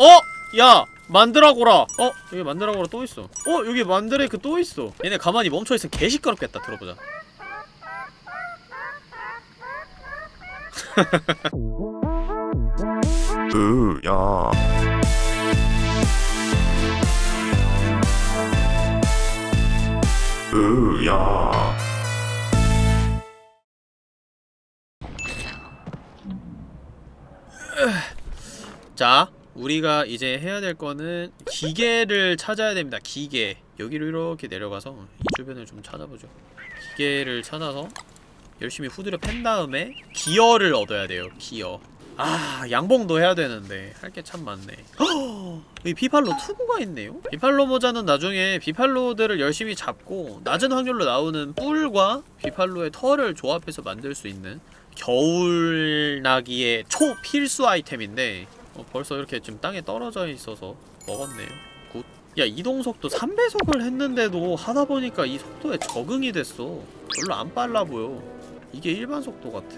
어? 야! 만드라고라! 어? 여기 만드라고라 또 있어. 어? 여기 만드레이크 또 있어. 얘네 가만히 멈춰있으면 개 시끄럽겠다. 들어보자. 으야 으야 자, 우리가 이제 해야 될 거는 기계를 찾아야 됩니다. 기계. 여기로 이렇게 내려가서 이 주변을 좀 찾아보죠. 기계를 찾아서 열심히 후드려 팬 다음에 기어를 얻어야 돼요. 기어. 아, 양봉도 해야 되는데 할 게 참 많네. 허! 여기 비팔로 투구가 있네요? 비팔로 모자는 나중에 비팔로들을 열심히 잡고 낮은 확률로 나오는 뿔과 비팔로의 털을 조합해서 만들 수 있는 겨울나기의 초필수 아이템인데 어, 벌써 이렇게 지금 땅에 떨어져 있어서 먹었네요. good. 야, 이동 속도 3배속을 했는데도 하다 보니까 이 속도에 적응이 됐어. 별로 안 빨라 보여. 이게 일반 속도 같아.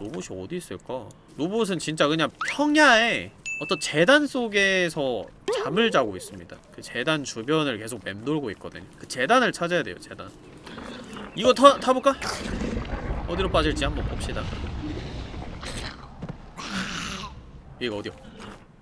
로봇이 어디 있을까? 로봇은 진짜 그냥 평야에 어떤 재단 속에서 잠을 자고 있습니다. 그 재단 주변을 계속 맴돌고 있거든요. 그 재단을 찾아야 돼요, 재단. 이거 타, 타볼까? 어디로 빠질지 한번 봅시다. 여기가 어디요?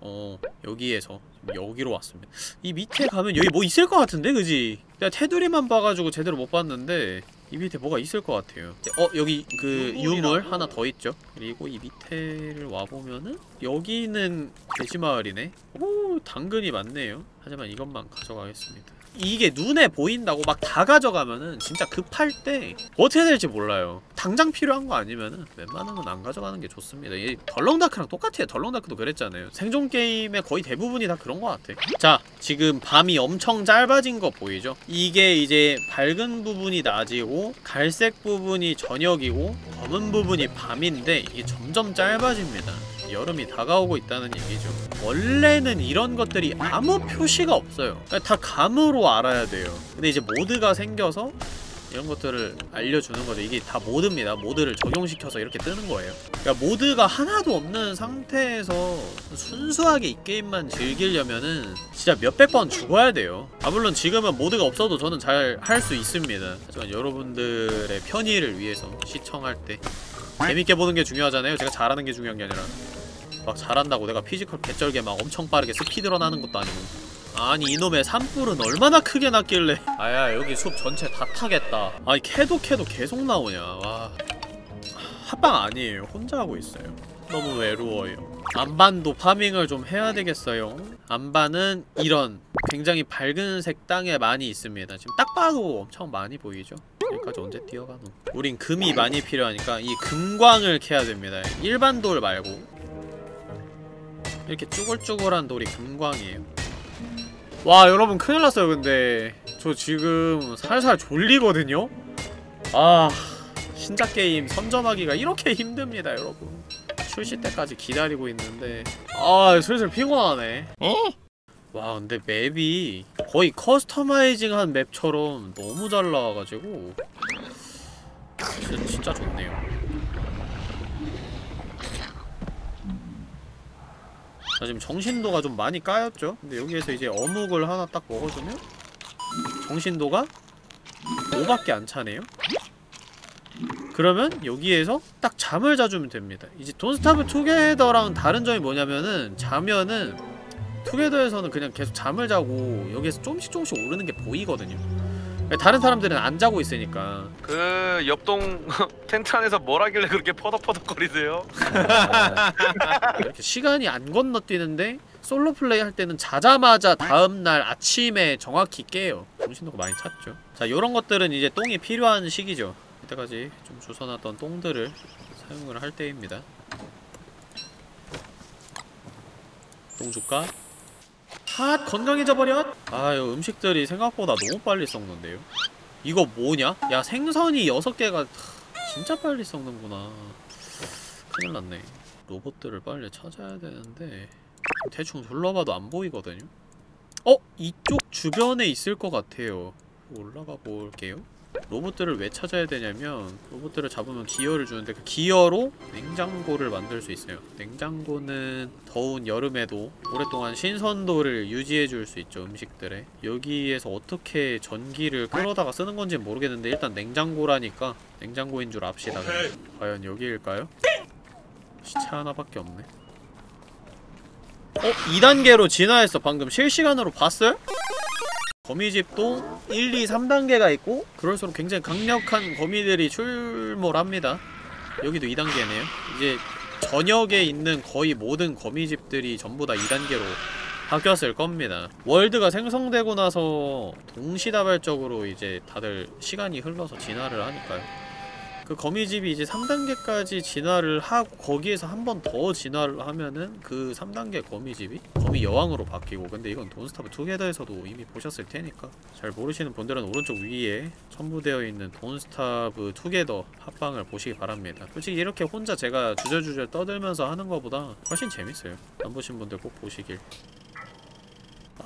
어 여기에서 여기로 왔습니다. 이 밑에 가면 여기 뭐 있을 것 같은데 그지? 내가 테두리만 봐가지고 제대로 못 봤는데 이 밑에 뭐가 있을 것 같아요. 어 여기 그 유물 하나 더 있죠? 그리고 이 밑에를 와보면은 여기는 돼지마을이네. 오 당근이 많네요. 하지만 이것만 가져가겠습니다. 이게 눈에 보인다고 막 다 가져가면은 진짜 급할 때 어떻게 될지 몰라요 당장 필요한 거 아니면은 웬만하면 안 가져가는 게 좋습니다. 이 덜렁다크랑 똑같아요. 덜렁다크도 그랬잖아요. 생존 게임의 거의 대부분이 다 그런 거 같아 자 지금 밤이 엄청 짧아진 거 보이죠? 이게 이제 밝은 부분이 낮이고 갈색 부분이 저녁이고 검은 부분이 밤인데 이게 점점 짧아집니다. 여름이 다가오고 있다는 얘기죠. 원래는 이런 것들이 아무 표시가 없어요. 그러니까 다 감으로 알아야 돼요. 근데 이제 모드가 생겨서 이런 것들을 알려주는 거죠. 이게 다 모드입니다. 모드를 적용시켜서 이렇게 뜨는 거예요. 그러니까 모드가 하나도 없는 상태에서 순수하게 이 게임만 즐기려면은 진짜 몇백 번 죽어야 돼요. 아 물론 지금은 모드가 없어도 저는 잘 할 수 있습니다. 하지만 여러분들의 편의를 위해서 시청할 때 재밌게 보는 게 중요하잖아요. 제가 잘하는 게 중요한 게 아니라. 막 잘한다고 내가 physical 개쩔게 막 엄청 빠르게 speedrun 하는 것도 아니고 아니 이놈의 산불은 얼마나 크게 났길래. 아야 여기 숲 전체 다 타겠다. 아니 캐도 캐도 계속 나오냐. 와. 합방 아니에요. 혼자 하고 있어요. 너무 외로워요. 암반도 farming을 좀 해야 되겠어요. 암반은 이런 굉장히 밝은색 땅에 많이 있습니다. 지금 딱 봐도 엄청 많이 보이죠? 여기까지 언제 뛰어가노? 우린 금이 많이 필요하니까 이 금광을 캐야 됩니다. 일반 돌 말고. 이렇게 쭈글쭈글한 돌이 금광이에요 와 여러분 큰일 났어요 근데. 저 지금 살살 졸리거든요? 아 신작 게임 선점하기가 이렇게 힘듭니다 여러분. 출시 때까지 기다리고 있는데. 아 슬슬 피곤하네. 와 근데 맵이 거의 커스터마이징한 맵처럼 너무 잘 나와가지고 진짜, 진짜 좋네요 자 지금 정신도가 좀 많이 까였죠? 근데 여기에서 이제 어묵을 하나 딱 먹어주면 정신도가 5밖에 안 차네요? 그러면 여기에서 딱 잠을 자주면 됩니다 이제 돈스타브 투게더랑 다른 점이 뭐냐면은 자면은 투게더에서는 그냥 계속 잠을 자고 여기에서 조금씩 조금씩 오르는 게 보이거든요 다른 사람들은 안 자고 있으니까. 그 옆동 텐트 안에서 뭘 하길래 그렇게 퍼덕퍼덕거리세요? 이렇게 시간이 안 건너뛰는데 솔로 플레이 할 때는 자자마자 다음날 아침에 정확히 깨요. 정신도가 많이 찼죠. 자 요런 것들은 이제 똥이 필요한 시기죠. 이때까지 좀 주워놨던 똥들을 사용을 할 때입니다. 똥 줄까? 핫! 건강해져 버렸 아유 음식들이 생각보다 너무 빨리 썩는데요 이거 뭐냐? 야 생선이 6개가 진짜 빨리 썩는구나 큰일 났네 로봇들을 빨리 찾아야 되는데 대충 둘러봐도 안 보이거든요? 어? 이쪽 주변에 있을 것 같아요 올라가 볼게요 로봇들을 왜 찾아야 되냐면 로봇들을 잡으면 기어를 주는데 그 기어로 냉장고를 만들 수 있어요 냉장고는 더운 여름에도 오랫동안 신선도를 유지해 줄 수 있죠 음식들에 여기에서 어떻게 전기를 끌어다가 쓰는 건지 는 모르겠는데 일단 냉장고라니까 냉장고인 줄 압시다 그냥. 과연 여기일까요? 시체 하나밖에 없네 어? 2단계로 진화했어 방금 실시간으로 봤어요? 거미집도 1, 2, 3단계가 있고 그럴수록 굉장히 강력한 거미들이 출몰합니다. 여기도 2단계네요. 이제 전역에 있는 거의 모든 거미집들이 전부 다 2단계로 바뀌었을 겁니다. 월드가 생성되고 나서 동시다발적으로 이제 다들 시간이 흘러서 진화를 하니까요 그 거미집이 이제 3단계까지 진화를 하고 거기에서 한 번 더 진화를 하면은 그 3단계 거미집이 거미 여왕으로 바뀌고 근데 이건 돈스타브 투게더에서도 이미 보셨을 테니까 잘 모르시는 분들은 오른쪽 위에 첨부되어 있는 돈스타브 투게더 합방을 보시기 바랍니다. 솔직히 이렇게 혼자 제가 주저주저 떠들면서 하는 것보다 훨씬 재밌어요. 안 보신 분들 꼭 보시길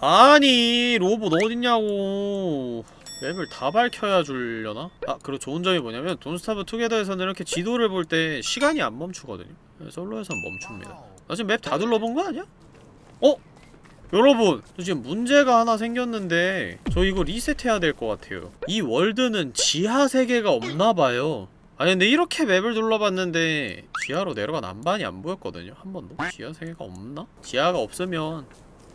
아니 로봇 어딨냐고 맵을 다 밝혀야 줄려나? 아 그리고 좋은 점이 뭐냐면 돈스타브 투게더에서는 이렇게 지도를 볼 때 시간이 안 멈추거든요 솔로에서는 멈춥니다 나 지금 맵 다 둘러본 거 아니야? 어? 여러분 저 지금 문제가 하나 생겼는데 저 이거 리셋해야 될 것 같아요 이 월드는 지하 세계가 없나봐요 아니 근데 이렇게 맵을 둘러봤는데 지하로 내려간 안반이 안 보였거든요 한 번도 지하 세계가 없나? 지하가 없으면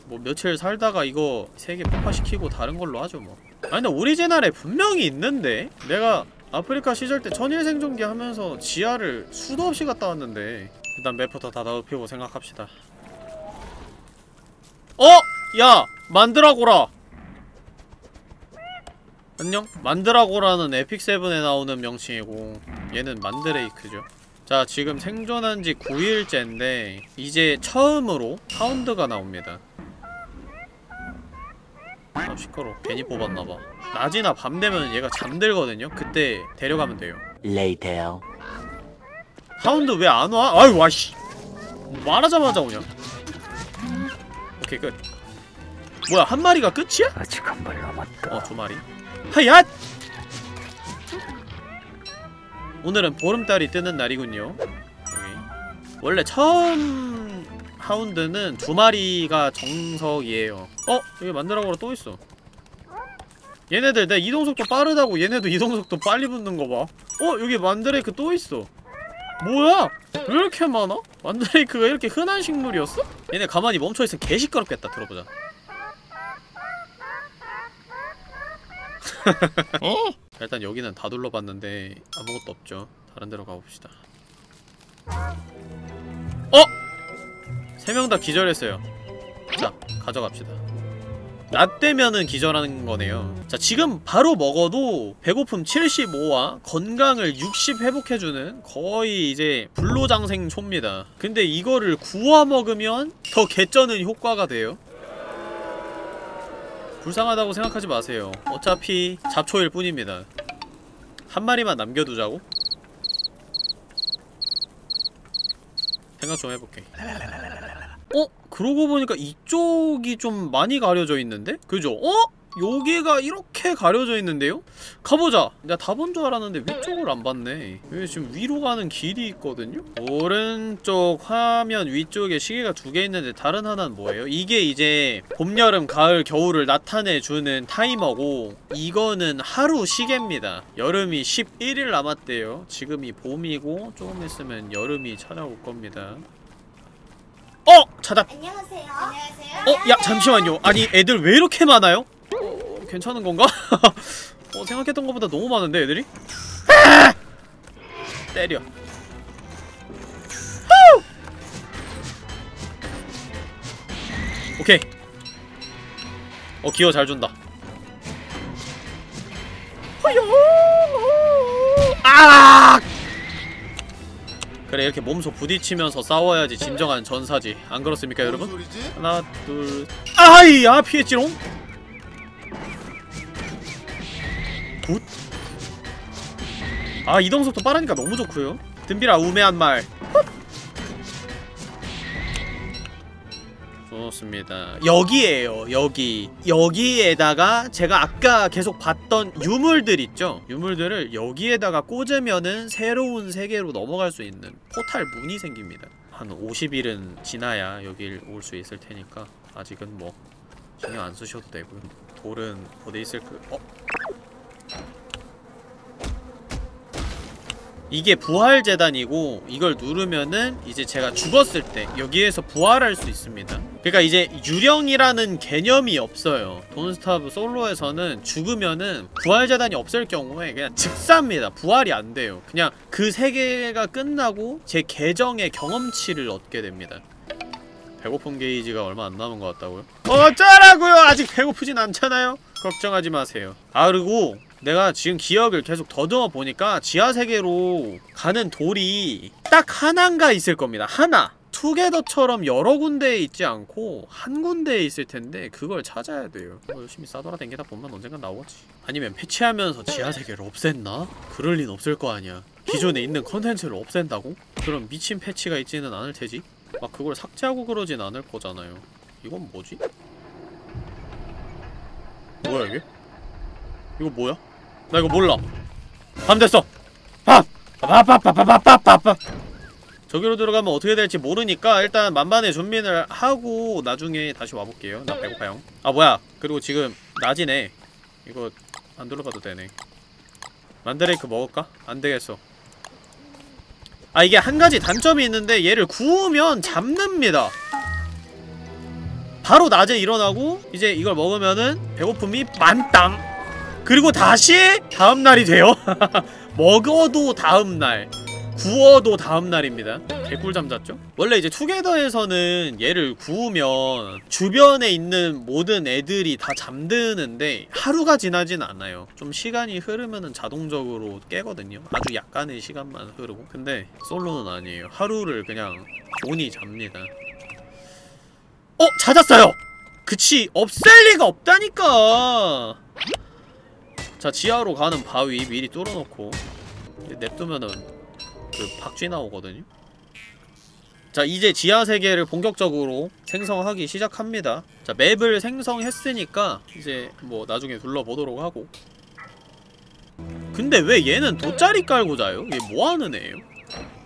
뭐 며칠 살다가 이거 세계 폭파시키고 다른 걸로 하죠 뭐 아니 근데 오리지널에 분명히 있는데 내가 아프리카 시절 때 천일 생존기 하면서 지하를 수도 없이 갔다 왔는데 일단 맵부터 다 넓히고 생각합시다 어! 야! 만드라고라! 안녕? 만드라고라는 에픽세븐에 나오는 명칭이고 얘는 만드레이크죠 자 지금 생존한 지 9일째인데 이제 처음으로 사운드가 나옵니다 아 시끄러 괜히 뽑았나봐 낮이나 밤 되면 얘가 잠들거든요 그때 데려가면 돼요 Later. 하운드 왜 안 와? 아유 와씨 말하자마자 오냐 오케이 끝 뭐야 한 마리가 끝이야? 아직 한발 남았다. 어두 마리 하얏! 오늘은 보름달이 뜨는 날이군요 여기 원래 처음 하운드는 두 마리가 정석이에요 어? 여기 만들어보러 또 있어 얘네들 내 이동속도 빠르다고 얘네도 이동속도 빨리 붙는 거 봐 어? 여기 만드레이크 또 있어 뭐야? 왜 이렇게 많아? 만드레이크가 이렇게 흔한 식물이었어? 얘네 가만히 멈춰있으면 개 시끄럽겠다 들어보자 자, 일단 여기는 다 둘러봤는데 아무것도 없죠 다른 데로 가봅시다 어! 세 명 다 기절했어요. 자 가져갑시다. 나 때면은 기절하는 거네요. 자 지금 바로 먹어도 배고픔 75와 건강을 60 회복해주는 거의 이제 불로장생 초입니다. 근데 이거를 구워 먹으면 더 개쩌는 효과가 돼요. 불쌍하다고 생각하지 마세요. 어차피 잡초일 뿐입니다. 한 마리만 남겨두자고? 생각 좀 해볼게 어? 그러고 보니까 이쪽이 좀 많이 가려져 있는데? 그죠? 어? 여기가 이렇게 가려져 있는데요? 가보자! 내가 다 본 줄 알았는데 위쪽을 안 봤네 여기 지금 위로 가는 길이 있거든요? 오른쪽 화면 위쪽에 시계가 두 개 있는데 다른 하나는 뭐예요? 이게 이제 봄, 여름, 가을, 겨울을 나타내주는 타이머고 이거는 하루 시계입니다 여름이 11일 남았대요 지금이 봄이고 조금 있으면 여름이 찾아올 겁니다 어! 찾았 안녕하세요. 안녕하세요. 어? 야 잠시만요 아니 애들 왜 이렇게 많아요? 어, 괜찮은 건가? 어 생각했던 것보다 너무 많은데 애들이? 아! 때려 후! 오케이 어 기어 잘 준다 호요 아 그래 이렇게 몸소 부딪히면서 싸워야지 진정한 전사지. 안 그렇습니까 여러분? 하나 둘 아이! 야 피했지롱! good. 아 이동속도 빠르니까 너무 좋고요. 든비라 우매한 말. 어, 넣었습니다. 여기에요 여기. 여기에다가 제가 아까 계속 봤던 유물들 있죠? 유물들을 여기에다가 꽂으면은 새로운 세계로 넘어갈 수 있는 포탈 문이 생깁니다. 한 50일은 지나야 여길 올 수 있을 테니까 아직은 뭐 신경 안 쓰셔도 되고요. 돌은 어디 있을 그.. 어? 이게 부활 재단이고 이걸 누르면은 이제 제가 죽었을 때 여기에서 부활할 수 있습니다. 그러니까 이제 유령이라는 개념이 없어요. 돈스타브 솔로에서는 죽으면은 부활 재단이 없을 경우에 그냥 즉사입니다. 부활이 안 돼요. 그냥 그 세계가 끝나고 제 계정의 경험치를 얻게 됩니다. 배고픔 게이지가 얼마 안 남은 것 같다고요? 어쩌라고요! 아직 배고프진 않잖아요? 걱정하지 마세요. 아 그리고 내가 지금 기억을 계속 더듬어 보니까 지하세계로 가는 돌이 딱 하나인가 있을 겁니다. 하나! 투게더처럼 여러 군데에 있지 않고 한 군데에 있을 텐데 그걸 찾아야 돼요. 뭐 열심히 싸돌아다니다 보면 언젠간 나오겠지. 아니면 패치하면서 지하세계를 없앴나? 그럴 린 없을 거 아니야. 기존에 있는 컨텐츠를 없앤다고? 그럼 미친 패치가 있지는 않을 테지? 막 그걸 삭제하고 그러진 않을 거잖아요. 이건 뭐지? 뭐야 이게? 이거 뭐야? 나 이거 몰라. 밤 됐어. 밤. 빠빠빠빠빠빠빠. 저기로 들어가면 어떻게 될지 모르니까 일단 만반의 준비를 하고 나중에 다시 와볼게요. 나 배고파요. 아 뭐야? 그리고 지금 낮이네. 이거 안 둘러봐도 되네. 만드레이크 먹을까? 안 되겠어. 아 이게 한 가지 단점이 있는데 얘를 구우면 잡는니다. 바로 낮에 일어나고 이제 이걸 먹으면은 배고픔이 만땅. 그리고 다시 다음날이 돼요 먹어도 다음날 구워도 다음날입니다. 개꿀잠 잤죠? 원래 이제 투게더에서는 얘를 구우면 주변에 있는 모든 애들이 다 잠드는데 하루가 지나진 않아요. 좀 시간이 흐르면은 자동적으로 깨거든요. 아주 약간의 시간만 흐르고. 근데 솔로는 아니에요. 하루를 그냥 온이 잡니다. 어! 찾았어요! 그치! 없앨 리가 없다니까! 자 지하로 가는 바위 미리 뚫어놓고. 냅두면은 그 박쥐 나오거든요. 자 이제 지하 세계를 본격적으로 생성하기 시작합니다. 자 맵을 생성했으니까 이제 뭐 나중에 둘러보도록 하고. 근데 왜 얘는 돗자리 깔고 자요? 얘 뭐하는 애예요?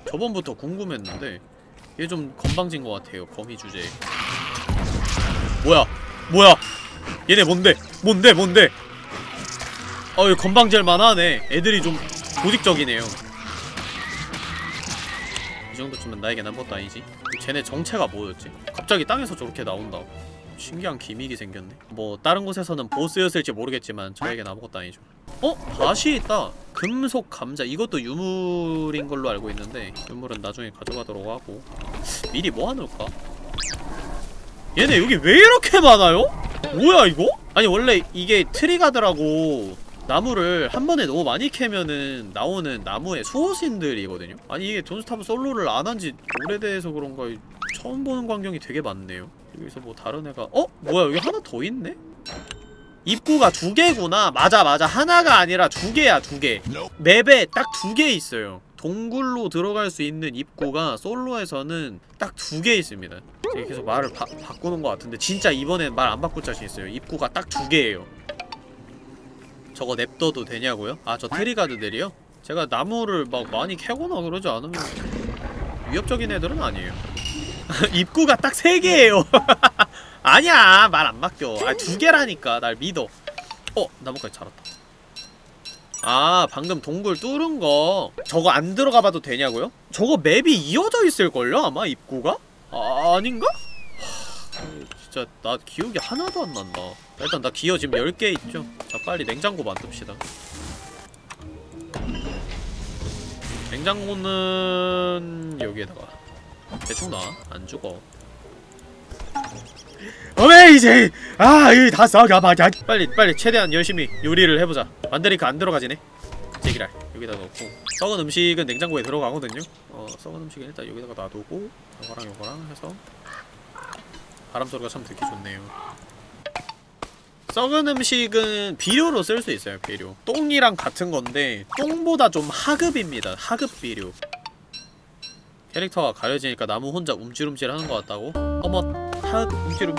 저번부터 궁금했는데 얘 좀 건방진 것 같아요 거미 주제에. 뭐야? 뭐야? 얘네 뭔데? 뭔데? 뭔데? 어이 건방질만 하네. 애들이 좀 조직적이네요 이 정도쯤은 나에겐 아무것도 아니지 쟤네 정체가 뭐였지? 갑자기 땅에서 저렇게 나온다 신기한 기믹이 생겼네 뭐 다른 곳에서는 보스였을지 모르겠지만 저에겐 아무것도 아니죠 어? 밭이 있다 금속 감자 이것도 유물인 걸로 알고 있는데 유물은 나중에 가져가도록 하고 미리 모아놓을까? 얘네 여기 왜 이렇게 많아요? 뭐야 이거? 아니 원래 이게 트리가드라고 나무를 한 번에 너무 많이 캐면은 나오는 나무의 수호신들이거든요? 아니 이게 돈스타브 솔로를 안 한 지 오래돼서 그런가 처음 보는 광경이 되게 많네요. 여기서 뭐 다른 애가 어? 뭐야 여기 하나 더 있네? 입구가 두 개구나. 맞아 맞아. 하나가 아니라 두 개야 두개. 맵에 딱 두 개 있어요. 동굴로 들어갈 수 있는 입구가 솔로에서는 딱 두 개 있습니다. 계속 말을 바, 바꾸는 것 같은데 진짜 이번엔 말 안 바꿀 자신 있어요. 입구가 딱 두 개예요 저거 냅둬도 되냐고요? 아저 트리가드들이요? 제가 나무를 막 많이 캐거나 그러지 않으면 위협적인 애들은 아니에요 입구가 딱 세 개예요 아니야 말안 바뀌어 아두 개라니까 날 믿어 어 나무까지 자랐다 아 방금 동굴 뚫은 거 저거 안 들어가 봐도 되냐고요? 저거 맵이 이어져 있을걸요 아마 입구가? 아, 아닌가? 하, 진짜 나 기억이 하나도 안 난다 일단 나 기어 지금 10개 있죠? 자 빨리 냉장고 만듭시다 냉장고는 여기에다가 대충 놔. 안 죽어. 어메이징! 아, 이다 썩어봐. 빨리, 빨리 최대한 열심히 요리를 해보자. 만드니까 안 들어가지네. 제기랄. 여기다 넣고. 썩은 음식은 냉장고에 들어가거든요. 어, 썩은 음식은 일단 여기다가 놔두고 요거랑 요거랑 해서 바람 소리가 참 듣기 좋네요. 썩은 음식은 비료로 쓸 수 있어요, 비료. 똥이랑 같은 건데 똥보다 좀 하급입니다. 하급 비료. 캐릭터가 가려지니까 나무 혼자 움찔움찔 하는 것 같다고? 어머 탓 움찔움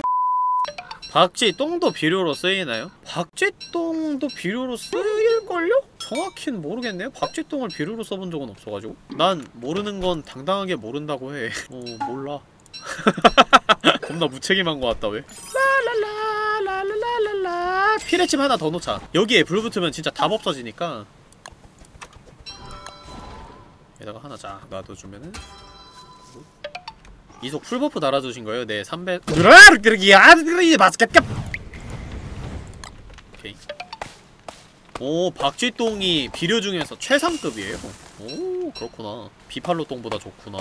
박쥐 똥도 비료로 쓰이나요? 박쥐 똥도 비료로 쓰일걸요? 정확히는 모르겠네요 박쥐 똥을 비료로 써본 적은 없어가지고 난 모르는 건 당당하게 모른다고 해 어, 몰라 겁나 무책임한 것 같다 왜? 피레집 하나 더 놓자. 여기에 불 붙으면 진짜 답 없어지니까. 여기다가 하나 쫙 놔둬주면은. 이속 full buff 달아주신 거예요? 네 300... 맛있겠다 오케이. 오 박쥐똥이 비료 중에서 최상급이에요? 오 그렇구나. 비팔로똥보다 좋구나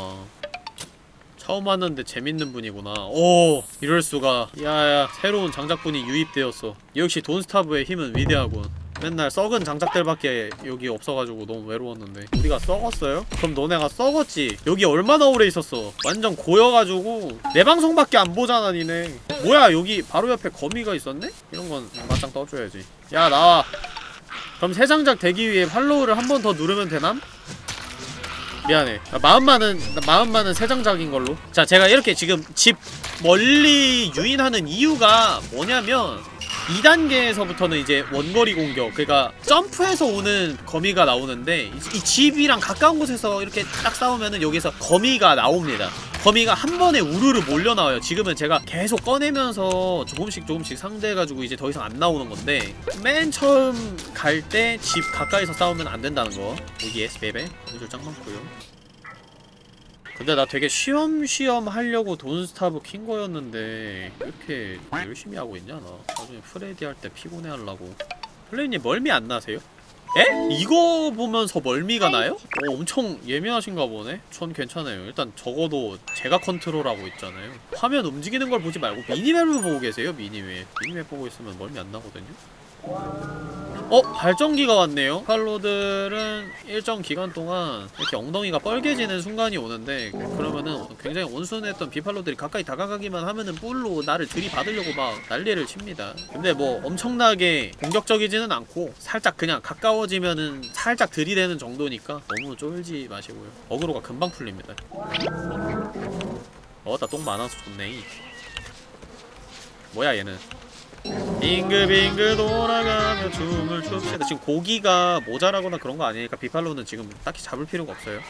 처음 왔는데 재밌는 분이구나. 오 이럴수가. 야야 새로운 장작분이 유입되었어. 역시 돈스타브의 힘은 위대하군. 맨날 썩은 장작들밖에 여기 없어가지고 너무 외로웠는데. 우리가 썩었어요? 그럼 너네가 썩었지. 여기 얼마나 오래 있었어? 완전 고여가지고 내 방송밖에 안 보잖아 니네. 뭐야 여기 바로 옆에 거미가 있었네? 이런 건 맞짱 떠줘야지. 야 나와. 그럼 새 장작 되기 위해 팔로우를 한 번 더 누르면 되남? 미안해. 나 마음만은 나 마음만은 새 장작인 걸로. 자 제가 이렇게 지금 집 멀리 유인하는 이유가 뭐냐면 2단계에서부터는 이제 원거리 공격 그러니까 점프해서 오는 거미가 나오는데 이, 이 집이랑 가까운 곳에서 이렇게 딱 싸우면은 여기서 거미가 나옵니다. 거미가 한 번에 우르르 몰려 나와요. 지금은 제가 계속 꺼내면서 조금씩 조금씩 상대해가지고 이제 더 이상 안 나오는 건데 맨 처음 갈 때 집 가까이서 싸우면 안 된다는 거. oh yes baby. 돈줄 짱 많고요 근데 나 되게 쉬엄쉬엄 하려고 돈스타브 킨 거였는데 왜 이렇게 열심히 하고 있냐 나 나중에 프레디 할 때 피곤해 하려고 플레이님 멀미 안 나세요? 에? 이거 보면서 멀미가 나요? 어, 엄청 예민하신가 보네? 전 괜찮아요 일단 적어도 제가 컨트롤하고 있잖아요 화면 움직이는 걸 보지 말고 minimap을 보고 계세요 minimap minimap 보고 있으면 멀미 안 나거든요 어? 발정기가 왔네요? 팔로들은 일정 기간 동안 이렇게 엉덩이가 뻘개지는 순간이 오는데 그러면은 굉장히 온순했던 비팔로들이 가까이 다가가기만 하면은 뿔로 나를 들이받으려고 막 난리를 칩니다. 근데 뭐 엄청나게 공격적이지는 않고 살짝 그냥 가까워지면은 살짝 들이대는 정도니까 너무 쫄지 마시고요. aggro가 금방 풀립니다. 어따 똥 많아서 좋네. 뭐야 얘는 빙글빙글 돌아가며 춤을 춥시다. 지금 고기가 모자라거나 그런 거 아니니까 비팔로는 지금 딱히 잡을 필요가 없어요.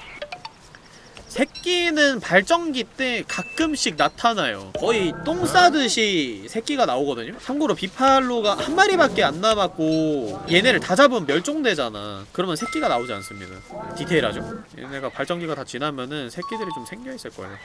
새끼는 발전기 때 가끔씩 나타나요. 거의 똥 싸듯이 새끼가 나오거든요. 참고로 비팔로가 한 마리밖에 안 남았고 얘네를 다 잡으면 멸종되잖아. 그러면 새끼가 나오지 않습니다. 디테일하죠? 얘네가 발정기가 다 지나면은 새끼들이 좀 생겨있을 거예요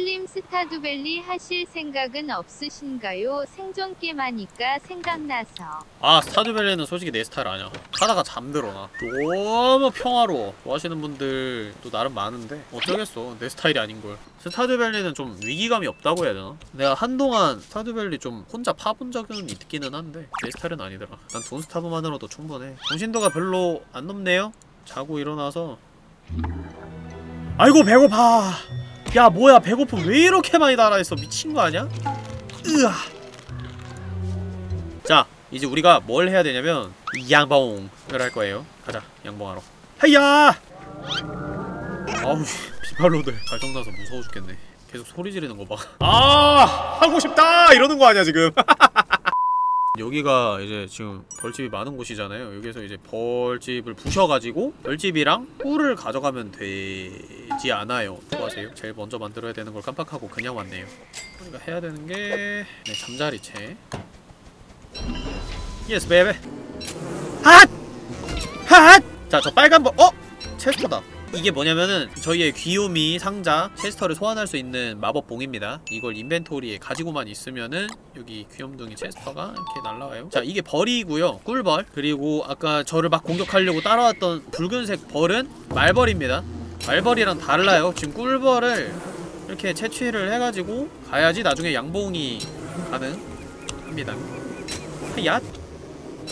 플림 스타듀밸리 하실 생각은 없으신가요? 생존 게임 하니까 생각나서. 아 스타듀밸리는 솔직히 내 스타일 아니야. 하다가 잠들어 나. 너무 평화로워. 좋아하시는 분들 또 나름 많은데 어쩌겠어. 내 스타일이 아닌걸. 스타듀밸리는 좀 위기감이 없다고 해야 되나? 내가 한동안 스타듀밸리 좀 혼자 파본 적은 있기는 한데 내 스타일은 아니더라. 난 돈스타브만으로도 충분해. 정신도가 별로 안 높네요? 자고 일어나서. 아이고 배고파 야 뭐야 배고픔 왜 이렇게 많이 달아있어? 미친 거 아니야? 으아. 자 이제 우리가 뭘 해야 되냐면 양봉을 할 거예요. 가자 양봉하러. 하야! 아우 비팔로들. 발정나서 무서워 죽겠네. 계속 소리 지르는 거봐아 하고 싶다! 이러는 거 아니야 지금 여기가 이제 지금 벌집이 많은 곳이잖아요 여기서 이제 벌집을 부셔가지고 벌집이랑 꿀을 가져가면 되지 않아요 수고하세요 제일 먼저 만들어야 되는 걸 깜빡하고 그냥 왔네요 우리가 해야 되는 게 네, 잠자리채 yes baby 핫! 핫! 자, 저 빨간 버 어? 체스터다. 이게 뭐냐면은 저희의 귀요미 상자 체스터를 소환할 수 있는 마법봉입니다. 이걸 inventory에 가지고만 있으면은 여기 귀염둥이 체스터가 이렇게 날라와요. 자, 이게 벌이고요. 꿀벌. 그리고 아까 저를 막 공격하려고 따라왔던 붉은색 벌은 말벌입니다. 말벌이랑 달라요. 지금 꿀벌을 이렇게 채취를 해가지고 가야지 나중에 양봉이 가능합니다. 얏!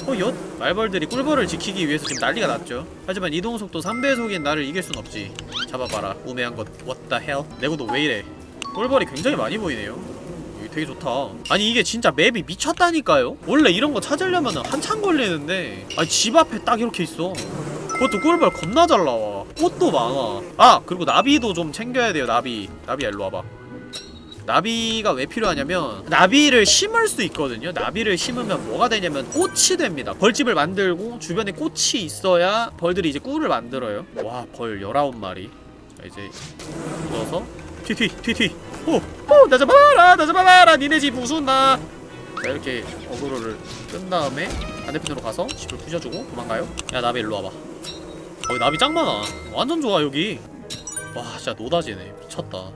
어, 엿? 말벌들이 꿀벌을 지키기 위해서 지금 난리가 났죠. 하지만 이동속도 3배속인 나를 이길 순 없지. 잡아봐라, 우매한 것. What the hell? 내구도 왜 이래? 꿀벌이 굉장히 많이 보이네요. 이게 되게 좋다. 아니 이게 진짜 맵이 미쳤다니까요? 원래 이런 거 찾으려면 한참 걸리는데 아니 집 앞에 딱 이렇게 있어. 그것도 꿀벌 겁나 잘 나와. 꽃도 많아 아 그리고 나비도 좀 챙겨야 돼요 나비 나비야 일로 와봐 나비가 왜 필요하냐면 나비를 심을 수 있거든요. 나비를 심으면 뭐가 되냐면 꽃이 됩니다. 벌집을 만들고 주변에 꽃이 있어야 벌들이 이제 꿀을 만들어요. 와 벌 19마리. 자 이제 넣어서 튀튀 튀튀. 오오나 잡아라 나 잡아라. 니네 집 부순다 자 이렇게 어그로를 끈 다음에 반대편으로 가서 집을 부셔주고 도망가요. 야 나비 일로 와봐. 어 나비 짱 많아. 완전 좋아 여기. 와 진짜 노다지네. 미쳤다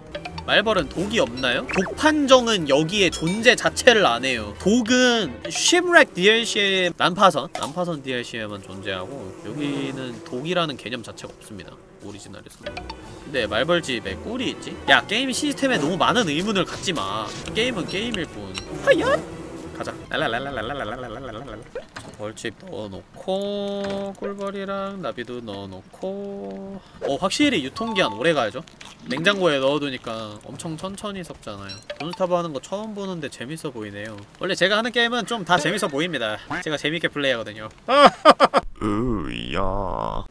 말벌은 독이 없나요? 독 판정은 여기에 존재 자체를 안 해요. 독은 쉽렉 DLC의 난파선 난파선 DLC에만 존재하고 여기는 독이라는 개념 자체가 없습니다. 오리지널에서 근데 말벌집에 꿀이 있지? 야 게임 시스템에 너무 많은 의문을 갖지마. 게임은 게임일 뿐. 하야 가자 랄랄랄랄랄랄랄랄랄랄랄 벌집 넣어놓고 꿀벌이랑 나비도 넣어놓고 어 확실히 유통기한 오래 가야죠 냉장고에 넣어두니까 엄청 천천히 섞잖아요 돈스타브 하는 거 처음 보는데 재밌어 보이네요 원래 제가 하는 게임은 좀 다 재밌어 보입니다 제가 재밌게 플레이하거든요 으야.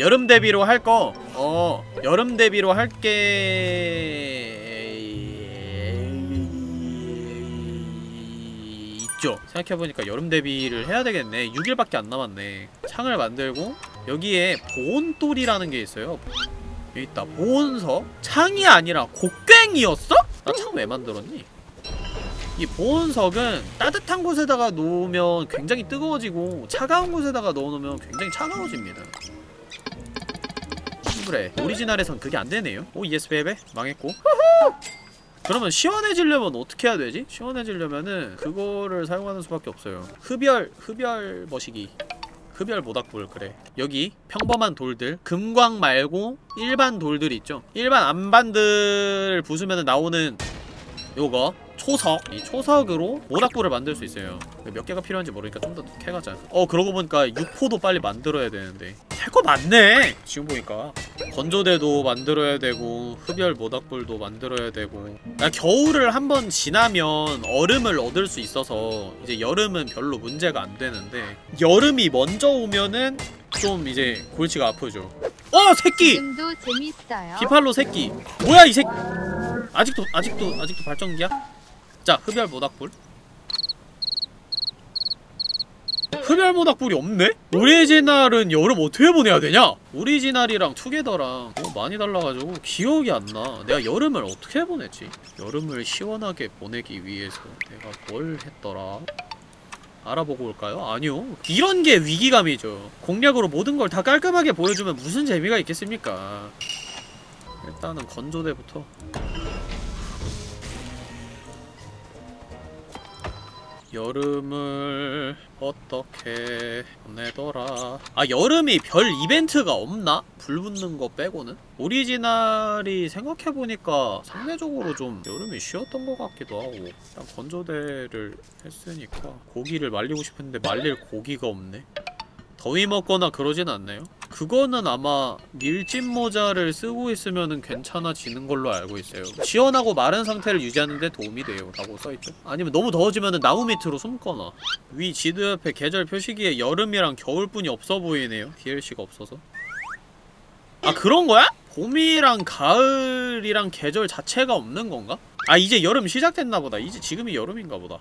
여름 대비로 할 거, 어, 여름 대비로 할게 있죠. 생각해보니까 여름 대비를 해야 되겠네. 6일밖에 안 남았네. 창을 만들고 여기에 보온돌이라는 게 있어요. 여기 있다. 보온석. 창이 아니라 곡괭이였어? 나 창 왜 만들었니? 이 보온석은 따뜻한 곳에다가 놓으면 굉장히 뜨거워지고 차가운 곳에다가 넣어놓으면 굉장히 차가워집니다. 그래 오리지널에선 그게 안 되네요. oh yes baby 망했고. 그러면 시원해지려면 어떻게 해야 되지? 시원해지려면은 그거를 사용하는 수밖에 없어요. 흡열 흡열 머시기. 흡열 모닥불 그래 여기 평범한 돌들 금광 말고 일반 돌들 있죠 일반 암반들을 부수면 나오는 요거 초석. 이 초석으로 모닥불을 만들 수 있어요. 몇 개가 필요한지 모르니까 좀 더 캐가자. 어 그러고 보니까 육포도 빨리 만들어야 되는데. 할 거 많네! 지금 보니까. 건조대도 만들어야 되고 흡열 모닥불도 만들어야 되고. 야, 겨울을 한번 지나면 얼음을 얻을 수 있어서 이제 여름은 별로 문제가 안 되는데 여름이 먼저 오면은 좀 이제 골치가 아프죠. 어 새끼! 지금도 재밌어요. 비팔로 새끼. 뭐야 이 새끼! 아직도 아직도 아직도 발전기야? 자 흡열 모닥불 흡열 모닥불이 없네? 오리지널은 여름 어떻게 보내야 되냐? 오리지널이랑 투게더랑 너무 많이 달라가지고 기억이 안 나 내가 여름을 어떻게 보냈지? 여름을 시원하게 보내기 위해서 내가 뭘 했더라? 알아보고 올까요? 아니요 이런 게 위기감이죠 공략으로 모든 걸 다 깔끔하게 보여주면 무슨 재미가 있겠습니까 일단은 건조대부터 여름을 어떻게 보내더라 아 여름이 별 이벤트가 없나? 불 붙는 거 빼고는? 오리지널이 생각해보니까 상대적으로 좀 여름이 쉬웠던 것 같기도 하고 일단 건조대를 했으니까 고기를 말리고 싶은데 말릴 고기가 없네 더위 먹거나 그러진 않나요? 그거는 아마 밀짚 모자를 쓰고 있으면은 괜찮아지는 걸로 알고 있어요. 시원하고 마른 상태를 유지하는 데 도움이 돼요. 라고 써있죠. 아니면 너무 더워지면은 나무 밑으로 숨거나. 위 지도 옆에 계절 표시기에 여름이랑 겨울뿐이 없어 보이네요. DLC가 없어서. 아 그런 거야? 봄이랑 가을이랑 계절 자체가 없는 건가? 아 이제 여름 시작됐나 보다. 이제 지금이 여름인가 보다.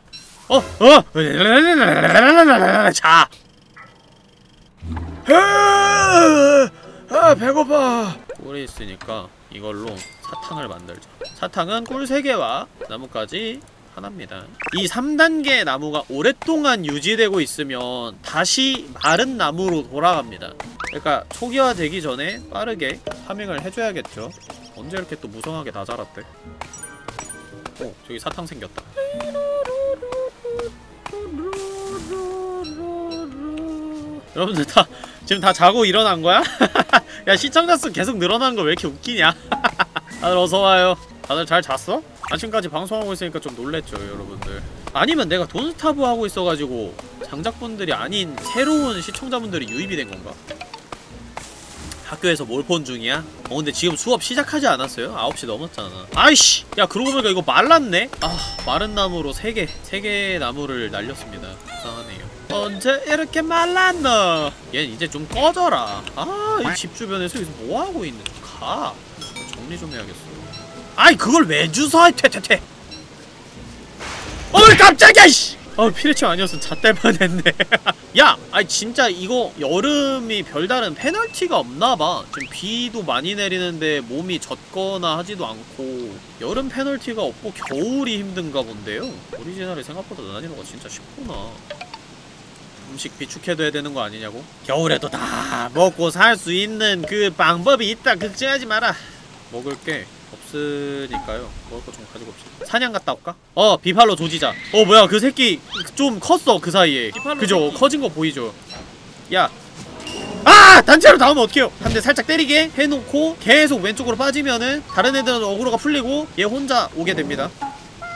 어! 어! 자! 아, 아 배고파. 꿀이 있으니까 이걸로 사탕을 만들자 사탕은 꿀 3개와 나뭇가지 하나입니다. 이 3단계 나무가 오랫동안 유지되고 있으면 다시 마른 나무로 돌아갑니다. 그러니까 초기화 되기 전에 빠르게 파밍을 해줘야겠죠. 언제 이렇게 또 무성하게 다 자랐대? 오 저기 사탕 생겼다. 여러분들 다 지금 다 자고 일어난 거야? 야 시청자 수 계속 늘어나는 거 왜 이렇게 웃기냐? 다들 어서와요 다들 잘 잤어? 아침까지 방송하고 있으니까 좀 놀랬죠 여러분들 아니면 내가 돈스타브 하고 있어가지고 장작분들이 아닌 새로운 시청자분들이 유입이 된 건가? 학교에서 몰폰 중이야? 어 근데 지금 수업 시작하지 않았어요? 9시 넘었잖아 아이씨 야 그러고 보니까 이거 말랐네? 아 마른 나무로 3개 3개의 나무를 날렸습니다 불쌍하네요 언제 이렇게 말랐노? 얘 이제 좀 꺼져라. 아, 이 집 주변에서 여기서 뭐 하고 있는? 가. 정리 좀 해야겠어. 아이 그걸 왜 주워? 퇴퇴퇴. 어이 깜짝이야 씨. 어 피레치 아니었으면 잣될 뻔했네. 야, 아니 진짜 이거 여름이 별다른 페널티가 없나봐. 지금 비도 많이 내리는데 몸이 젖거나 하지도 않고 여름 페널티가 없고 겨울이 힘든가 본데요. 오리지널이 생각보다 난이도가 진짜 쉽구나. 음식 비축해둬야 되는 거 아니냐고? 겨울에도 다 먹고 살 수 있는 그 방법이 있다. 걱정하지 마라. 먹을 게 없으니까요. 먹을 거 좀 가지고 옵시다. 사냥 갔다 올까? 어 비팔로 조지자. 어 뭐야 그 새끼 좀 컸어 그 사이에. 그죠? 커진 거 보이죠? 야. 아! 단체로 닿으면 어떡해요? 한 대 살짝 때리게 해놓고 계속 왼쪽으로 빠지면은 다른 애들은 어그로가 풀리고 얘 혼자 오게 됩니다.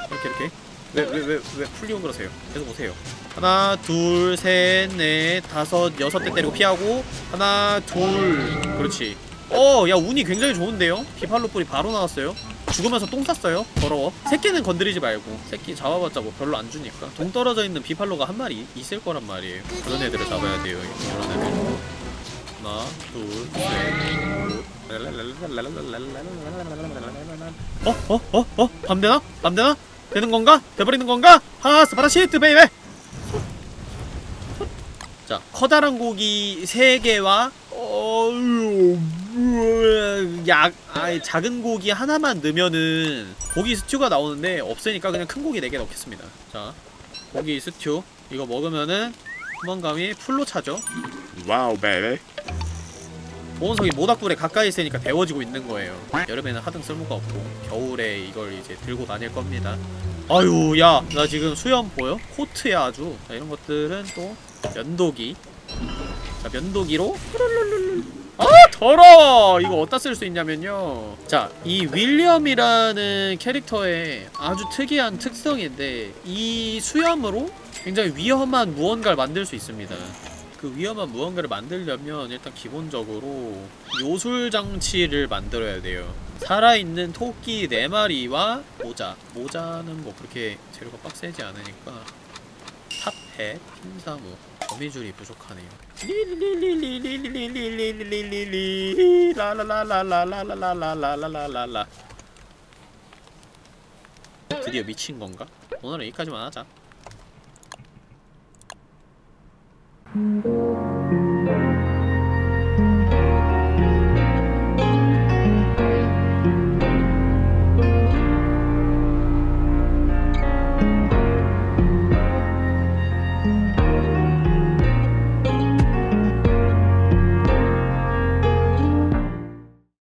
이렇게 이렇게 왜왜왜왜 풀리고 그러세요 계속 오세요 하나 둘 셋 넷 다섯 여섯 대 때리고 피하고 하나 둘 그렇지 어 야 운이 굉장히 좋은데요 비팔로 뿔이 바로 나왔어요 죽으면서 똥 쌌어요 더러워 새끼는 건드리지 말고 새끼 잡아봤자 뭐 별로 안 주니까 동 떨어져 있는 비팔로가 한 마리 있을 거란 말이에요 그런 애들을 잡아야 돼요 이런 애들 하나 둘셋 어? 어? 어? 어? 밤 되나? 밤 되나? 되는 건가? 돼버리는 건가? 하 스 파라시트 baby. 자 커다란 고기 3개와 어휴 약 아이 작은 고기 하나만 넣으면은 고기 스튜가 나오는데 없으니까 그냥 큰 고기 4개 넣겠습니다. 자 고기 스튜. 이거 먹으면은 포만감이 full로 차죠. wow baby 보온석이 모닥불에 가까이 있으니까 데워지고 있는 거예요. 여름에는 하등 쓸모가 없고 겨울에 이걸 이제 들고 다닐 겁니다. 아유 야 나 지금 수염 보여? 코트야 아주. 자, 이런 것들은 또 면도기. 자 면도기로 아 더러워! 이거 어디다 쓸 수 있냐면요. 자 이 윌리엄이라는 캐릭터의 아주 특이한 특성인데 이 수염으로 굉장히 위험한 무언가를 만들 수 있습니다 그 위험한 무언가를 만들려면 일단 기본적으로 요술 장치를 만들어야 돼요. 살아있는 토끼 4마리와 모자. 모자는 뭐 그렇게 재료가 빡세지 않으니까 탑해, 핀사모, 거미줄이 부족하네요. 리리리리리리리리리리리리 라라라라라라라라라라라라 드디어 미친 건가? 오늘은 여기까지만 하자. Thank you.